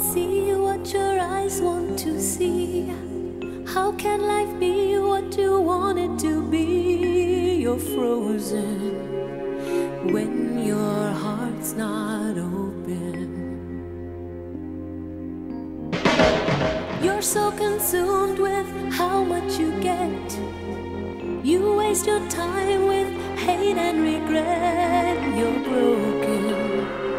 See what your eyes want to see. How can life be what you want it to be? You're frozen when your heart's not open. You're so consumed with how much you get. You waste your time with hate and regret. You're broken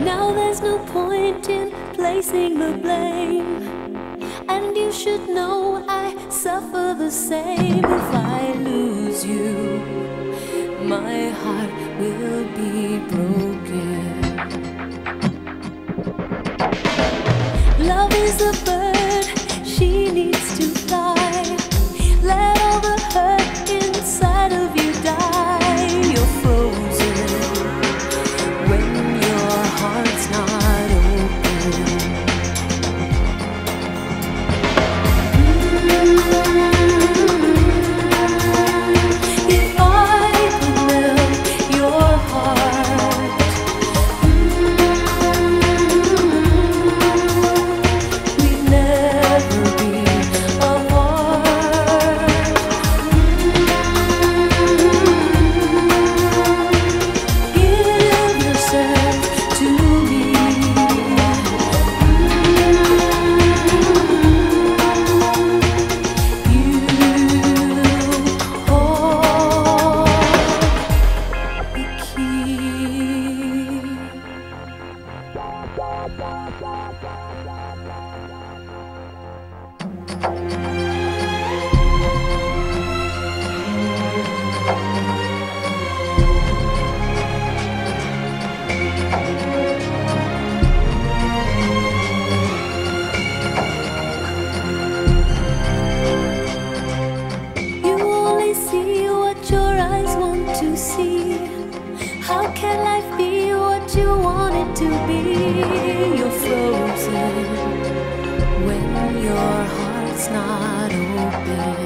Now there's no point in placing the blame. And you should know I suffer the same if I lose you. My heart will be broken. Love is a. Thank you. to be. You're frozen when your heart's not open.